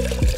Yeah.